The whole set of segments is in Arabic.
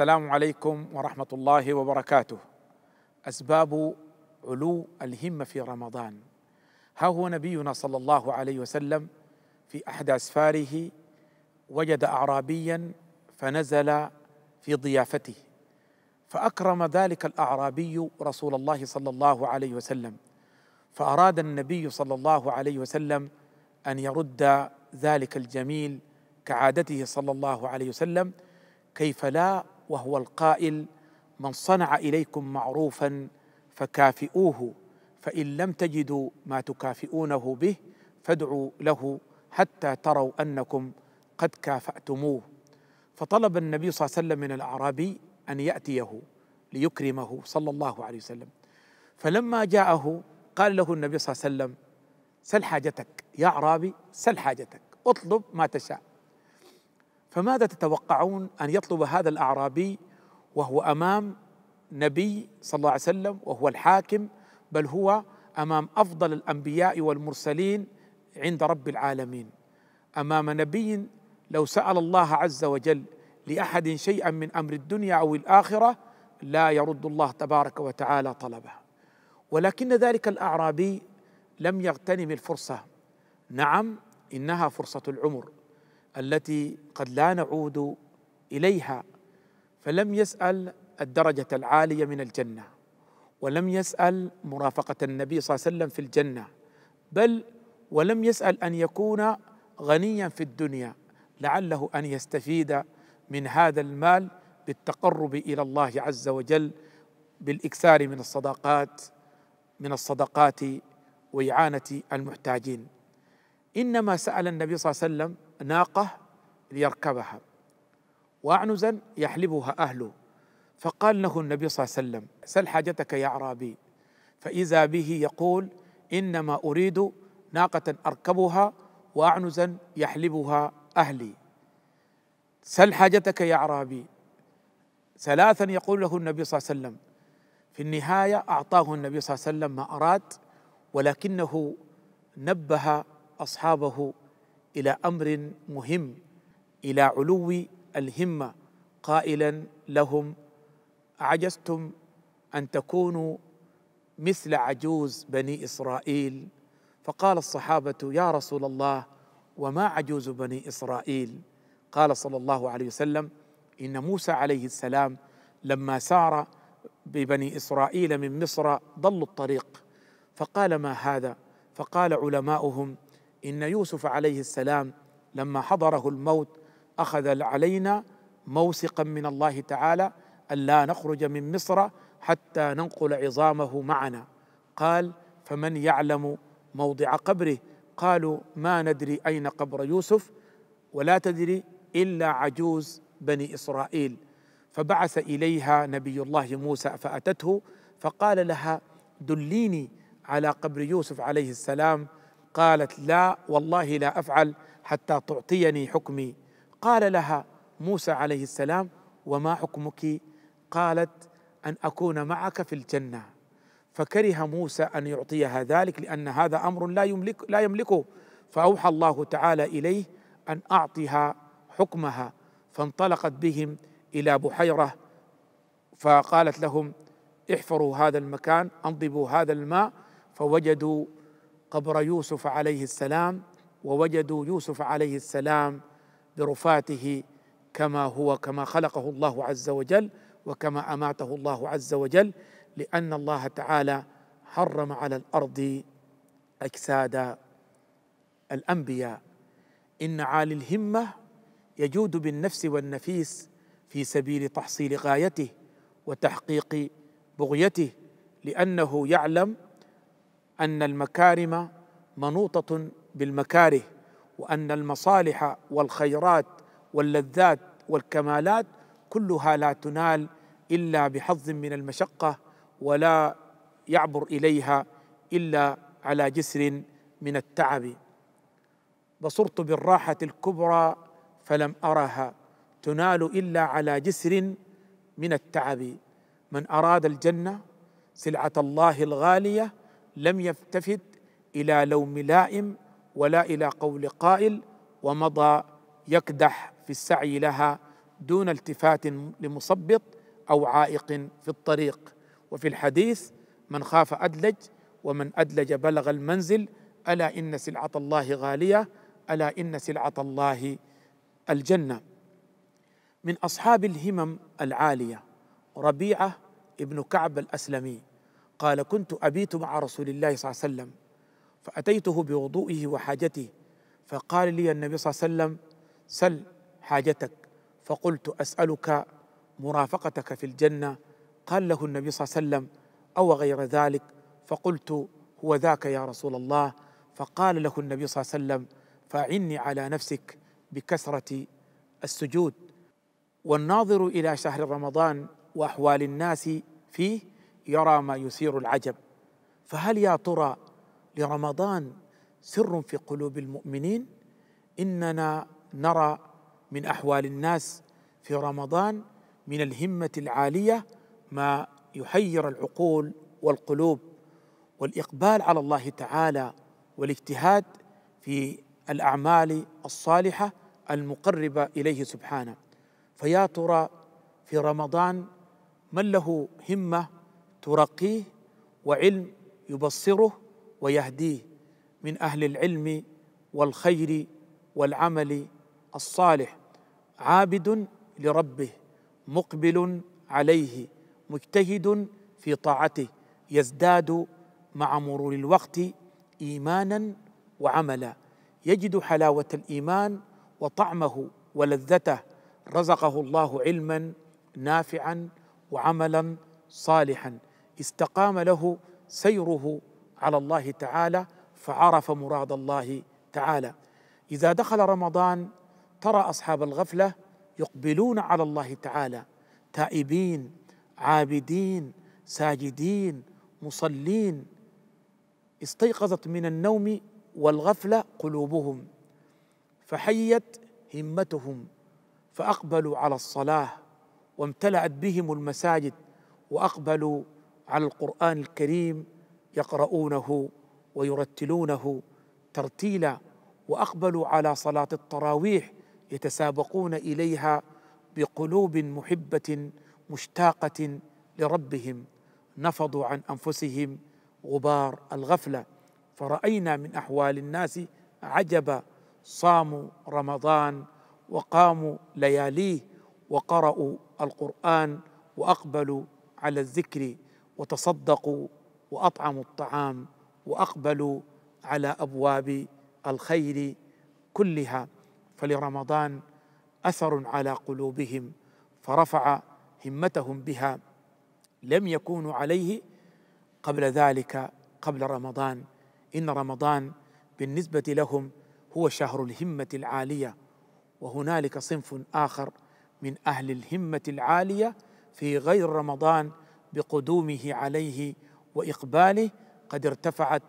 السلام عليكم ورحمة الله وبركاته. أسباب علو الهمة في رمضان. ها هو نبينا صلى الله عليه وسلم في أحد أسفاره وجد اعرابيا فنزل في ضيافته. فأكرم ذلك الأعرابي رسول الله صلى الله عليه وسلم. فأراد النبي صلى الله عليه وسلم أن يرد ذلك الجميل كعادته صلى الله عليه وسلم كيف لا وهو القائل من صنع إليكم معروفا فكافئوه فإن لم تجدوا ما تكافئونه به فادعوا له حتى تروا أنكم قد كافأتموه. فطلب النبي صلى الله عليه وسلم من الأعرابي أن يأتيه ليكرمه صلى الله عليه وسلم. فلما جاءه قال له النبي صلى الله عليه وسلم سل حاجتك يا أعرابي سل حاجتك اطلب ما تشاء. فماذا تتوقعون أن يطلب هذا الأعرابي وهو أمام نبي صلى الله عليه وسلم وهو الحاكم بل هو أمام أفضل الأنبياء والمرسلين عند رب العالمين؟ أمام نبي لو سأل الله عز وجل لأحد شيئا من أمر الدنيا أو الآخرة لا يرد الله تبارك وتعالى طلبه. ولكن ذلك الأعرابي لم يغتنم الفرصة. نعم إنها فرصة العمر. التي قد لا نعود إليها فلم يسأل الدرجة العالية من الجنة ولم يسأل مرافقة النبي صلى الله عليه وسلم في الجنة بل ولم يسأل أن يكون غنيا في الدنيا لعله أن يستفيد من هذا المال بالتقرب إلى الله عز وجل بالإكثار من الصدقات من الصدقات وإعانة المحتاجين. إنما سأل النبي صلى الله عليه وسلم ناقة ليركبها. واعنزا يحلبها أهله. فقال له النبي صلى الله عليه وسلم سل حاجتك يا أعرابي. فإذا به يقول إنما أريد ناقة أركبها واعنزا يحلبها أهلي. سل حاجتك يا أعرابي. ثلاثا يقول له النبي صلى الله عليه وسلم في النهاية أعطاه النبي صلى الله عليه وسلم ما أراد ولكنه نبه أصحابه إلى أمر مهم إلى علو الهمة. قائلا لهم أعجزتم أن تكونوا مثل عجوز بني إسرائيل؟ فقال الصحابة يا رسول الله وما عجوز بني إسرائيل؟ قال صلى الله عليه وسلم إن موسى عليه السلام لما سار ببني إسرائيل من مصر ضلوا الطريق. فقال ما هذا؟ فقال علماؤهم إن يوسف عليه السلام لما حضره الموت أخذ علينا موثقا من الله تعالى الا نخرج من مصر حتى ننقل عظامه معنا. قال فمن يعلم موضع قبره؟ قالوا ما ندري أين قبر يوسف ولا تدري إلا عجوز بني إسرائيل. فبعث إليها نبي الله موسى فأتته فقال لها دليني على قبر يوسف عليه السلام قالت لا والله لا أفعل حتى تعطيني حكمي. قال لها موسى عليه السلام وما حكمك؟ قالت أن أكون معك في الجنة. فكره موسى أن يعطيها ذلك لأن هذا أمر لا يملك لا يملكه. فأوحى الله تعالى إليه أن أعطها حكمها. فانطلقت بهم إلى بحيرة. فقالت لهم احفروا هذا المكان أنضبوا هذا الماء. فوجدوا قبر يوسف عليه السلام ووجدوا يوسف عليه السلام برفاته كما هو كما خلقه الله عز وجل وكما أماته الله عز وجل لأن الله تعالى حرم على الأرض أجساد الأنبياء. إن عالي الهمة يجود بالنفس والنفيس في سبيل تحصيل غايته وتحقيق بغيته لأنه يعلم أن المكارم منوطة بالمكاره وأن المصالح والخيرات واللذات والكمالات كلها لا تنال إلا بحظ من المشقة ولا يعبر إليها إلا على جسر من التعب. بصرت بالراحة الكبرى فلم أرها تنال إلا على جسر من التعب. من أراد الجنة سلعة الله الغالية لم يلتفت إلى لوم لائم ولا إلى قول قائل ومضى يكدح في السعي لها دون التفات لمصبط أو عائق في الطريق. وفي الحديث من خاف أدلج ومن أدلج بلغ المنزل ألا إن سلعة الله غالية ألا إن سلعة الله الجنة. من أصحاب الهمم العالية ربيعة ابن كعب الأسلمي قال كنت أبيت مع رسول الله صلى الله عليه وسلم فأتيته بوضوئه وحاجته فقال لي النبي صلى الله عليه وسلم سل حاجتك. فقلت أسألك مرافقتك في الجنة. قال له النبي صلى الله عليه وسلم أو غير ذلك؟ فقلت هو ذاك يا رسول الله؟ فقال له النبي صلى الله عليه وسلم فأعني على نفسك بكثرة السجود. والناظر إلى شهر رمضان وأحوال الناس فيه يرى ما يثير العجب. فهل يا ترى لرمضان سر في قلوب المؤمنين؟ إننا نرى من أحوال الناس في رمضان من الهمة العالية ما يحير العقول والقلوب. والإقبال على الله تعالى والاجتهاد في الأعمال الصالحة المقربه إليه سبحانه. فيا ترى في رمضان من له همة ترقيه وعلم يبصره ويهديه من أهل العلم والخير والعمل الصالح عابد لربه مقبل عليه مجتهد في طاعته يزداد مع مرور الوقت إيمانا وعملا يجد حلاوة الإيمان وطعمه ولذته رزقه الله علما نافعا وعملا صالحا. استقام له سيره على الله تعالى فعرف مراد الله تعالى. إذا دخل رمضان ترى أصحاب الغفلة يقبلون على الله تعالى. تائبين عابدين ساجدين مصلين. استيقظت من النوم والغفلة قلوبهم فحيت همتهم فأقبلوا على الصلاة وامتلأت بهم المساجد وأقبلوا على القرآن الكريم يقرؤونه ويرتلونه ترتيلا واقبلوا على صلاة التراويح يتسابقون إليها بقلوب محبة مشتاقة لربهم نفضوا عن أنفسهم غبار الغفلة. فرأينا من أحوال الناس عجبا صاموا رمضان وقاموا لياليه وقرأوا القرآن وأقبلوا على الذكر. وتصدقوا وأطعموا الطعام وأقبلوا على أبواب الخير كلها. فلرمضان أثر على قلوبهم فرفع همتهم بها. لم يكونوا عليه قبل ذلك قبل رمضان. إن رمضان بالنسبة لهم هو شهر الهمة العالية وهنالك صنف آخر من أهل الهمة العالية في غير رمضان بقدومه عليه وإقباله قد ارتفعت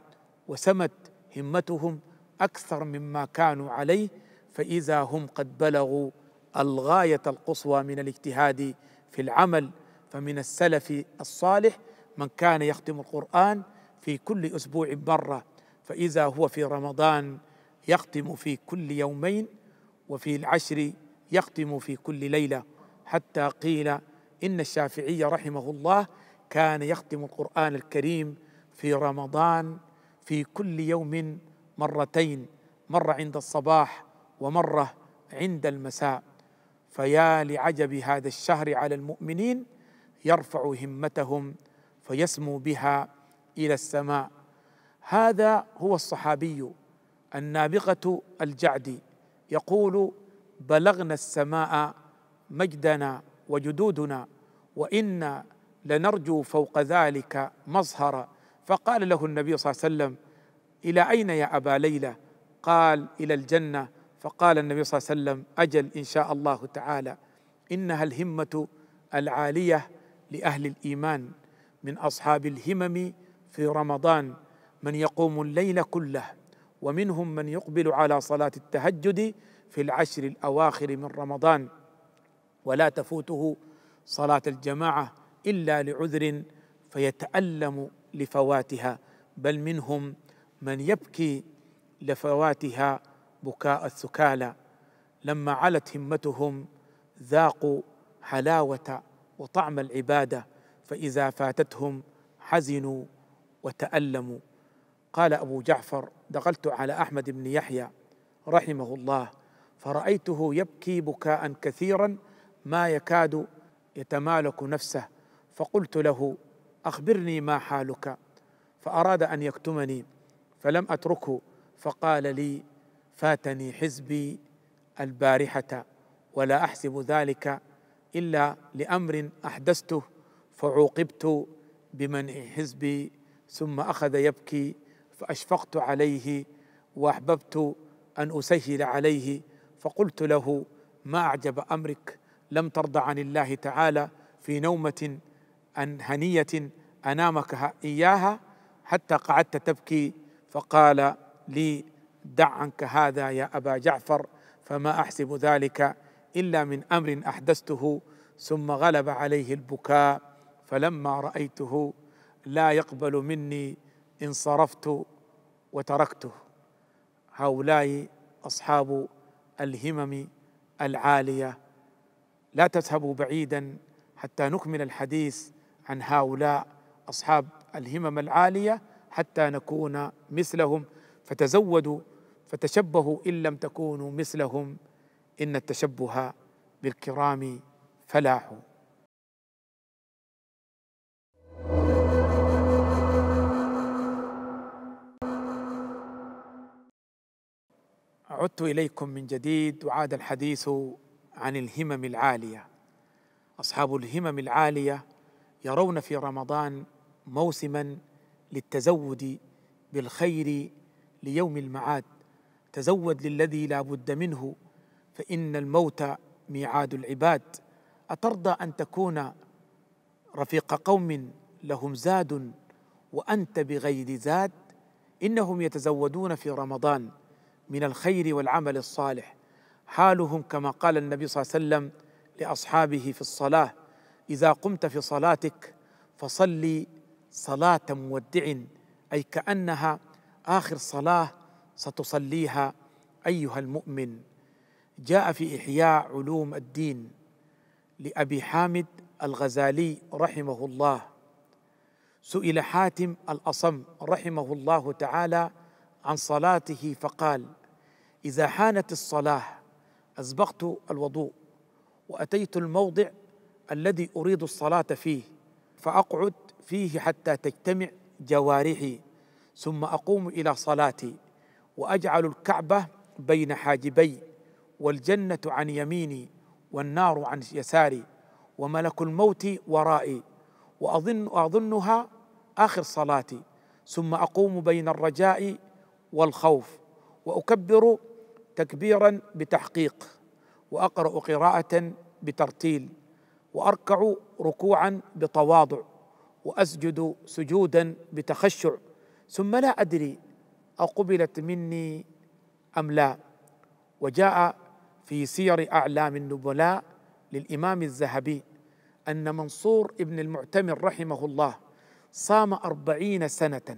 وسمت همتهم أكثر مما كانوا عليه فإذا هم قد بلغوا الغاية القصوى من الاجتهاد في العمل فمن السلف الصالح من كان يختم القرآن في كل أسبوع مرة فإذا هو في رمضان يختم في كل يومين وفي العشر يختم في كل ليلة حتى قيل إن الشافعي رحمه الله كان يختم القرآن الكريم في رمضان في كل يوم مرتين مره عند الصباح ومره عند المساء. فيا لعجب هذا الشهر على المؤمنين يرفع همتهم فيسمو بها إلى السماء. هذا هو الصحابي النابغة الجعدي يقول بلغنا السماء مجدنا وجدودنا وإنا لنرجو فوق ذلك مظهرا. فقال له النبي صلى الله عليه وسلم إلى أين يا أبا ليلى؟ قال إلى الجنة. فقال النبي صلى الله عليه وسلم أجل إن شاء الله تعالى. إنها الهمة العالية لأهل الإيمان من أصحاب الهمم في رمضان. من يقوم الليل كله ومنهم من يقبل على صلاة التهجد في العشر الأواخر من رمضان. ولا تفوته صلاة الجماعة إلا لعذر فيتألم لفواتها بل منهم من يبكي لفواتها بكاء الثكالى لما علت همتهم ذاقوا حلاوة وطعم العبادة فإذا فاتتهم حزنوا وتألموا. قال أبو جعفر دخلت على أحمد بن يحيى رحمه الله فرأيته يبكي بكاء كثيرا ما يكاد يتمالك نفسه. فقلت له أخبرني ما حالك. فأراد أن يكتمني فلم أتركه. فقال لي فاتني حزبي البارحة ولا أحسب ذلك إلا لأمر أحدثته فعوقبت بمنع حزبي ثم أخذ يبكي فأشفقت عليه وأحببت أن أسهل عليه. فقلت له ما أعجب أمرك؟ لم ترضى عن الله تعالى في نومة أن هنية أنامك إياها حتى قعدت تبكي. فقال لي دع عنك هذا يا أبا جعفر فما أحسب ذلك إلا من أمر أحدثته. ثم غلب عليه البكاء فلما رأيته لا يقبل مني انصرفت وتركته. هؤلاء أصحاب الهمم العالية. لا تذهبوا بعيدا حتى نكمل الحديث عن هؤلاء أصحاب الهمم العالية حتى نكون مثلهم. فتزودوا فتشبهوا إن لم تكونوا مثلهم. إن التشبه بالكرام فلاح. عدت إليكم من جديد وعاد الحديث عن الهمم العالية. أصحاب الهمم العالية يرون في رمضان موسما للتزود بالخير ليوم المعاد. تزود للذي لا بد منه فإن الموت ميعاد العباد. أترضى أن تكون رفيق قوم لهم زاد وأنت بغير زاد؟ إنهم يتزودون في رمضان من الخير والعمل الصالح. حالهم كما قال النبي صلى الله عليه وسلم لأصحابه في الصلاة إذا قمت في صلاتك فصلي صلاة مودع أي كأنها آخر صلاة ستصليها أيها المؤمن. جاء في إحياء علوم الدين لأبي حامد الغزالي رحمه الله. سئل حاتم الأصم رحمه الله تعالى عن صلاته فقال إذا حانت الصلاة اسبغت الوضوء وأتيت الموضع الذي أريد الصلاة فيه فأقعد فيه حتى تجتمع جوارحي ثم أقوم إلى صلاتي وأجعل الكعبة بين حاجبي والجنة عن يميني والنار عن يساري وملك الموت ورائي واظن اظنها آخر صلاتي ثم أقوم بين الرجاء والخوف وأكبر تكبيرا بتحقيق وأقرأ قراءة بترتيل وأركع ركوعا بتواضع وأسجد سجودا بتخشع. ثم لا أدري أقبلت مني أم لا. وجاء في سير أعلام النبلاء للإمام الذهبي أن منصور ابن المعتمر رحمه الله صام أربعين سنة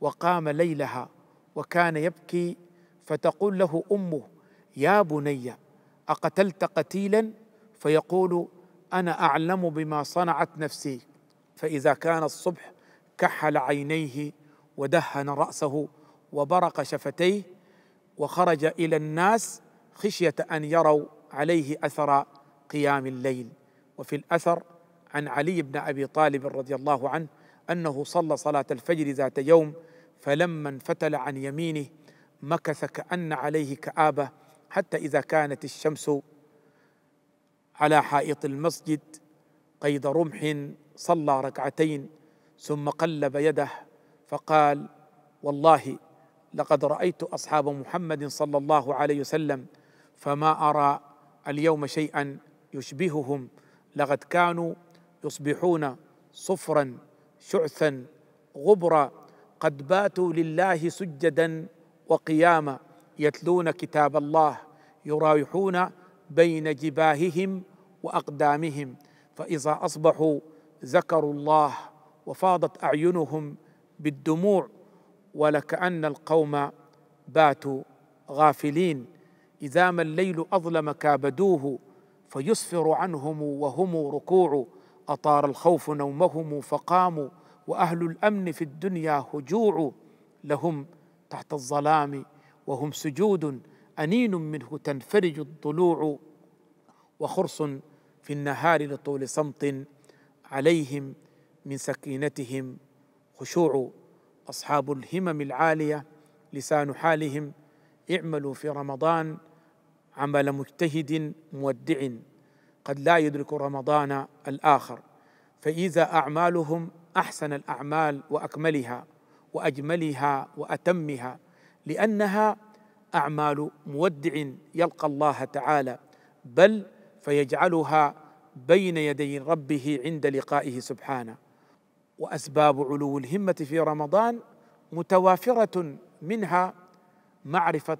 وقام ليلها وكان يبكي فتقول له أمه يا بني أقتلت قتيلا؟ فيقول أنا أعلم بما صنعت نفسي. فإذا كان الصبح كحل عينيه ودهن رأسه وبرق شفتيه وخرج إلى الناس خشية أن يروا عليه أثر قيام الليل. وفي الأثر عن علي بن أبي طالب رضي الله عنه أنه صلى صلاة الفجر ذات يوم فلما انفتل عن يمينه مكث كأن عليه كآبة حتى إذا كانت الشمس على حائط المسجد قيد رمح صلى ركعتين ثم قلب يده فقال والله لقد رأيت أصحاب محمد صلى الله عليه وسلم فما أرى اليوم شيئا يشبههم لقد كانوا يصبحون صفرا شعثا غبرا قد باتوا لله سجدا وقياما يتلون كتاب الله يرايحون بين جباههم وأقدامهم. فإذا أصبحوا ذكروا الله وفاضت أعينهم بالدموع ولكأن القوم باتوا غافلين. إذا ما الليل أظلم كابدوه فيسفر عنهم وهم ركوع. أطار الخوف نومهم فقاموا وأهل الأمن في الدنيا هجوع. لهم تحت الظلام وهم سجود أنين منه تنفرج الضلوع وخرص في النهار لطول صمت عليهم من سكينتهم. خشوع أصحاب الهمم العالية لسان حالهم. اعملوا في رمضان عمل مجتهد مودع قد لا يدرك رمضان الآخر فإذا أعمالهم أحسن الأعمال وأكملها. وأجملها وأتمها لأنها أعمال مودع يلقى الله تعالى بل فيجعلها بين يدي ربه عند لقائه سبحانه. وأسباب علو الهمة في رمضان متوافرة منها معرفة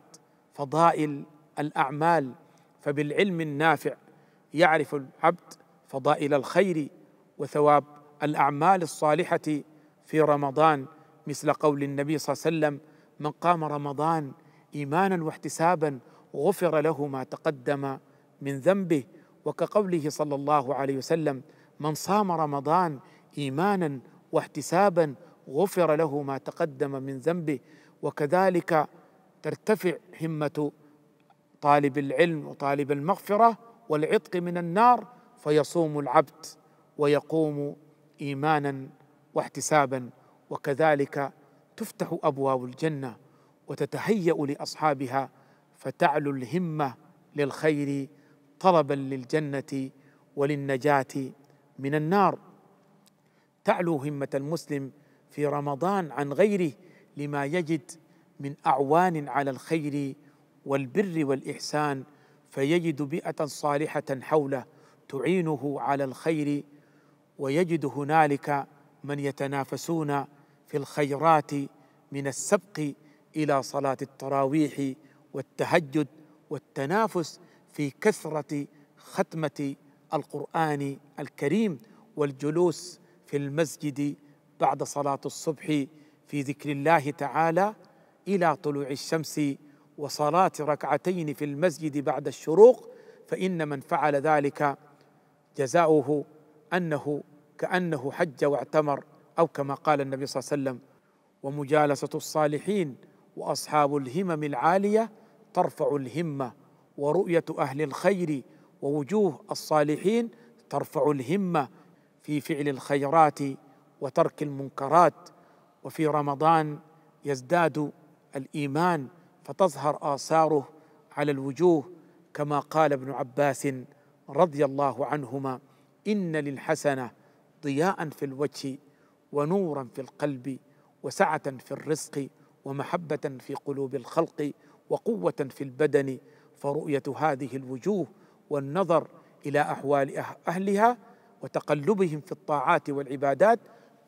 فضائل الأعمال فبالعلم النافع يعرف العبد فضائل الخير وثواب الأعمال الصالحة في رمضان. مثل قول النبي صلى الله عليه وسلم من قام رمضان إيمانا واحتسابا غفر له ما تقدم من ذنبه. وكقوله صلى الله عليه وسلم من صام رمضان إيمانا واحتسابا غفر له ما تقدم من ذنبه. وكذلك ترتفع همة طالب العلم وطالب المغفرة والعتق من النار فيصوم العبد ويقوم إيمانا واحتسابا. وكذلك تفتح أبواب الجنة وتتهيأ لأصحابها فتعلو الهمة للخير طلبا للجنة وللنجاة من النار. تعلو همة المسلم في رمضان عن غيره لما يجد من أعوان على الخير والبر والإحسان فيجد بيئة صالحة حوله تعينه على الخير ويجد هنالك من يتنافسون في الخيرات من السبق إلى صلاة التراويح والتهجد والتنافس في كثرة ختمة القرآن الكريم والجلوس في المسجد بعد صلاة الصبح في ذكر الله تعالى إلى طلوع الشمس وصلاة ركعتين في المسجد بعد الشروق فإن من فعل ذلك جزاؤه أنه كأنه حج واعتمر. أو كما قال النبي صلى الله عليه وسلم ومجالسة الصالحين وأصحاب الهمم العالية ترفع الهمة ورؤية أهل الخير ووجوه الصالحين ترفع الهمة في فعل الخيرات وترك المنكرات. وفي رمضان يزداد الإيمان فتظهر آثاره على الوجوه كما قال ابن عباس رضي الله عنهما إن للحسنة ضياء في الوجه ونورا في القلب وسعة في الرزق ومحبة في قلوب الخلق وقوة في البدن فرؤية هذه الوجوه والنظر إلى أحوال أهلها وتقلبهم في الطاعات والعبادات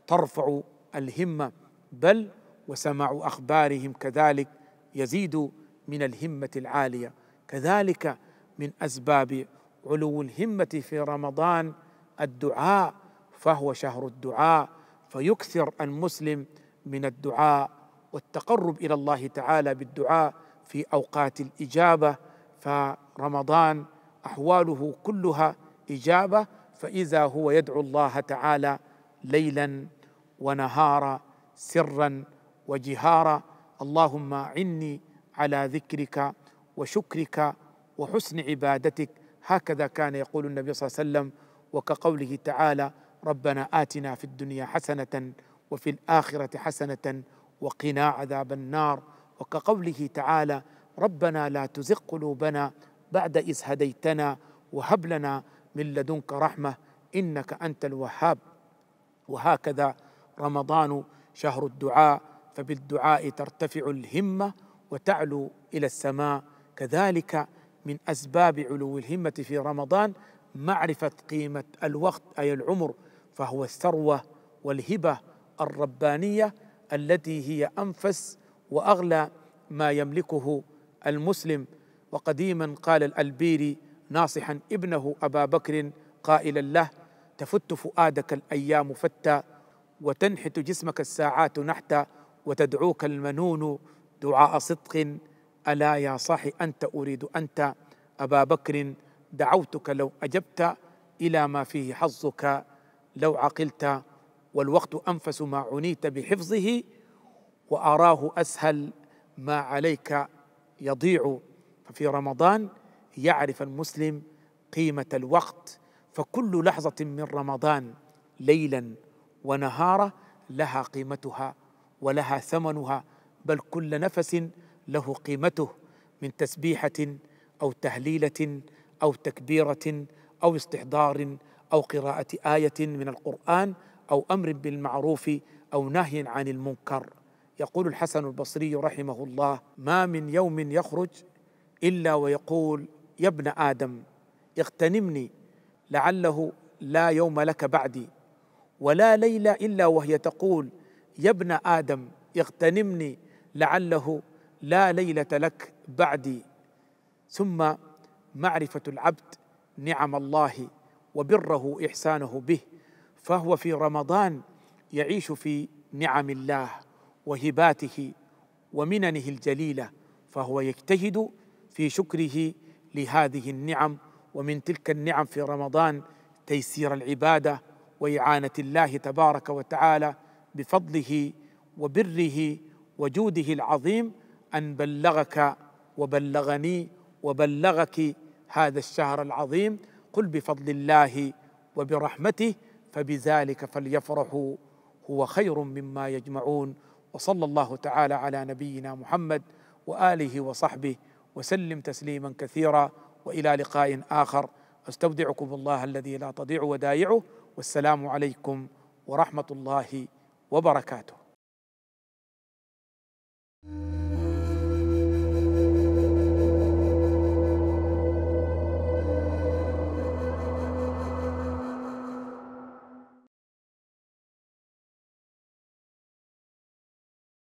ترفع الهمة بل وسماع أخبارهم كذلك يزيد من الهمة العالية. كذلك من أسباب علو الهمة في رمضان الدعاء فهو شهر الدعاء. فيكثر المسلم من الدعاء والتقرب إلى الله تعالى بالدعاء في أوقات الإجابة فرمضان أحواله كلها إجابة فإذا هو يدعو الله تعالى ليلا ونهارا سرا وجهارا اللهم اعني على ذكرك وشكرك وحسن عبادتك. هكذا كان يقول النبي صلى الله عليه وسلم وكقوله تعالى ربنا آتنا في الدنيا حسنة وفي الآخرة حسنة وقنا عذاب النار. وكقوله تعالى ربنا لا تزغ قلوبنا بعد إذ هديتنا وهب لنا من لدنك رحمة إنك أنت الوهاب. وهكذا رمضان شهر الدعاء فبالدعاء ترتفع الهمة وتعلو إلى السماء. كذلك من أسباب علو الهمة في رمضان معرفة قيمة الوقت أي العمر. فهو الثروة والهبة الربانية التي هي أنفس وأغلى ما يملكه المسلم. وقديما قال الألبيري ناصحا ابنه أبا بكر قائلا له تفت فؤادك الأيام فتا وتنحت جسمك الساعات نحتا وتدعوك المنون دعاء صدق ألا يا صاحي أنت أريد أنت؟ أبا بكر دعوتك لو أجبت إلى ما فيه حظك. لو عقلت والوقت أنفس ما عنيت بحفظه وأراه أسهل ما عليك يضيع. ففي رمضان يعرف المسلم قيمة الوقت فكل لحظة من رمضان ليلا ونهارا لها قيمتها ولها ثمنها بل كل نفس له قيمته من تسبيحة أو تهليلة أو تكبيرة أو استحضار أو قراءة آية من القرآن أو أمر بالمعروف أو نهي عن المنكر. يقول الحسن البصري رحمه الله ما من يوم يخرج إلا ويقول يا ابن آدم اغتنمني لعله لا يوم لك بعدي ولا ليله إلا وهي تقول يا ابن آدم اغتنمني لعله لا ليلة لك بعدي ثم معرفة العبد نعم الله وبره إحسانه به. فهو في رمضان يعيش في نعم الله وهباته ومننه الجليلة. فهو يجتهد في شكره لهذه النعم. ومن تلك النعم في رمضان تيسير العبادة وإعانة الله تبارك وتعالى بفضله وبره وجوده العظيم أن بلغك وبلغني وبلغك هذا الشهر العظيم قل بفضل الله وبرحمته فبذلك فليفرحوا. هو خير مما يجمعون. وصلى الله تعالى على نبينا محمد وآله وصحبه وسلم تسليما كثيرا وإلى لقاء آخر. أستودعكم الله الذي لا تضيع ودائعه. والسلام عليكم ورحمة الله وبركاته.